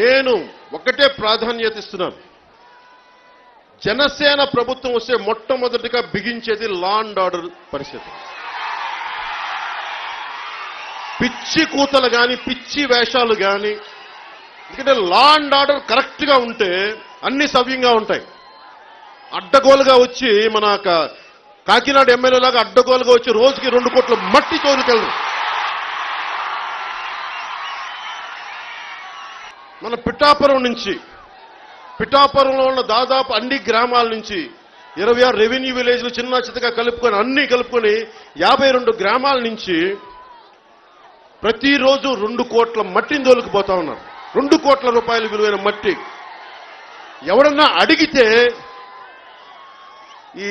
నేను ఒకటే ప్రాధాన్యత ఇస్తున్నాను. జనసేన ప్రభుత్వం వస్తే మొట్టమొదటిగా బిగించేది లా అండ్ ఆర్డర్ పరిస్థితి పిచ్చి కూతలు కానీ పిచ్చి వేషాలు కానీ ఎందుకంటే లా అండ్ ఆర్డర్ కరెక్ట్గా ఉంటే అన్ని సవ్యంగా ఉంటాయి. అడ్డగోలుగా వచ్చి మన కాకినాడ ఎమ్మెల్యేలాగా అడ్డగోలుగా వచ్చి రోజుకి రెండు కోట్ల మట్టి తోలుకెళ్ళరు మన పిఠాపురం నుంచి పిఠాపురంలో ఉన్న దాదాపు అన్ని గ్రామాల నుంచి ఇరవై ఆరు రెవెన్యూ విలేజ్లు చిన్న చిత్తగా కలుపుకొని అన్ని కలుపుకొని యాభై రెండు గ్రామాల నుంచి ప్రతిరోజు రెండు కోట్ల మట్టిని తోలుకుపోతా ఉన్నారు. రెండు కోట్ల రూపాయలు విలువైన మట్టి. ఎవడన్నా అడిగితే ఈ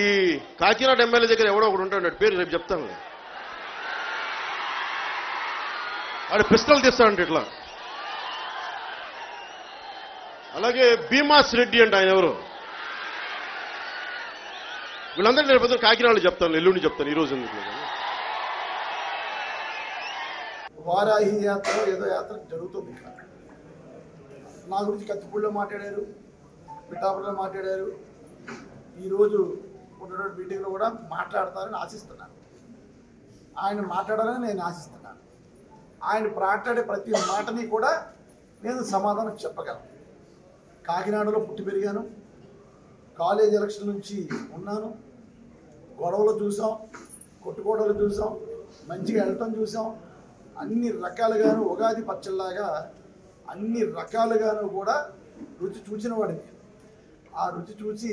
కాకినాడ ఎమ్మెల్యే దగ్గర ఎవడో ఒకడు ఉంటాడు పేరు రేపు చెప్తాను. ఆడ పిస్టల్ తీస్తాడంటే ఇట్లా. అలాగే భీమాస్ రెడ్డి అంటే ఆయన ఎవరు? వీళ్ళందరూ నేను పొద్దున్న కాకినాడలో చెప్తాను ఎల్లుండి చెప్తాను ఈ రోజు ఎందుకు వారాహి యాత్ర ఏదో యాత్ర జరుగుతుంది నా గురించి కత్తిపూడిలో మాట్లాడారు పిఠాపురంలో మాట్లాడారు. ఈరోజు ఉన్నటువంటి మీటింగ్లో కూడా మాట్లాడతారని ఆశిస్తున్నాను. ఆయన మాట్లాడాలని నేను ఆశిస్తున్నాను. ఆయన మాట్లాడే ప్రతి మాటని కూడా నేను సమాధానం చెప్పగలను. కాకినాడలో పుట్టి పెరిగాను. కాలేజ్ ఎలక్షన్ నుంచి ఉన్నాను. గొడవలు చూసాం కొట్టుకోవడాలు చూసాం మంచిగా వెళ్ళటం చూసాం. అన్ని రకాలుగాను ఉగాది పచ్చల్లాగా అన్ని రకాలుగాను కూడా రుచి చూసిన వాడిని. ఆ రుచి చూసి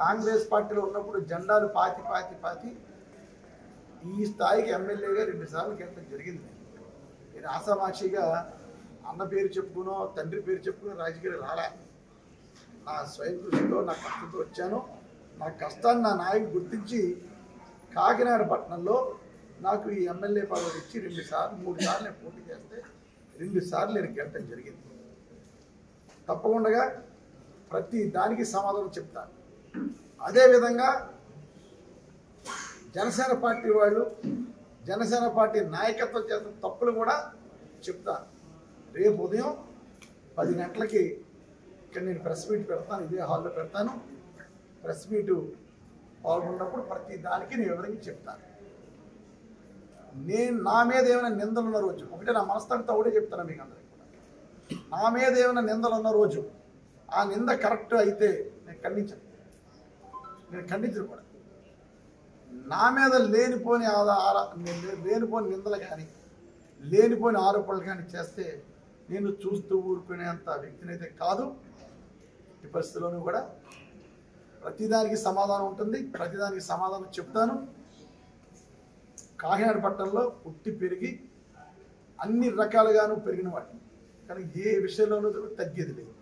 కాంగ్రెస్ పార్టీలో ఉన్నప్పుడు జెండాలు పాతి పాతి పాతి ఈ స్థాయికి ఎమ్మెల్యేగా రెండుసార్లు గెలవడం జరిగింది. నేను ఆశామాక్షిగా అన్న పేరు చెప్పుకునో తండ్రి పేరు చెప్పుకునో రాజకీయాలు రాలే. నా స్వయం కృషితో నా కష్టంతో వచ్చాను. నా కష్టాన్ని నా నాయకు గుర్తించి కాకినాడ పట్టణంలో నాకు ఈ ఎమ్మెల్యే పదవి ఇచ్చి రెండు సార్లు మూడు సార్లు నేను పోటీ చేస్తే రెండు సార్లు నేను గెలటం జరిగింది. తప్పకుండా ప్రతి దానికి సమాధానం చెప్తాను. అదేవిధంగా జనసేన పార్టీ వాళ్ళు జనసేన పార్టీ నాయకత్వం చేసిన తప్పులు కూడా చెప్తాను. రేపు ఉదయం పది గంటలకి ఇక్కడ నేను ప్రెస్ మీట్ పెడతాను ఇదే హాల్లో పెడతాను. ప్రెస్ మీటు పాల్గొన్నప్పుడు ప్రతి దానికి నేను వివరించి చెప్తాను. నేను నా మీద ఏమైనా నిందలు ఉన్న రోజు ఒకటే నా మనస్తత్వంతో ఒకటే చెప్తాను మీకు అందరికి కూడా. నా మీద ఏమైనా నిందలు ఉన్న రోజు ఆ నింద కరెక్ట్ అయితే నేను ఖండించను. నేను ఖండించను కూడా. నా మీద లేనిపోని ఆధార లేనిపోని నిందలు కానీ లేనిపోని ఆరోపణలు కానీ చేస్తే నేను చూస్తూ ఊరుకునేంత వ్యక్తిని అయితే కాదు. ఈ పరిస్థితిలోనూ కూడా ప్రతిదానికి సమాధానం ఉంటుంది. ప్రతిదానికి సమాధానం చెప్తాను. కాకినాడ పట్టణంలో పుట్టి పెరిగి అన్ని రకాలుగాను పెరిగిన వాటిని. కానీ ఏ విషయంలోనూ తగ్గేది లేదు.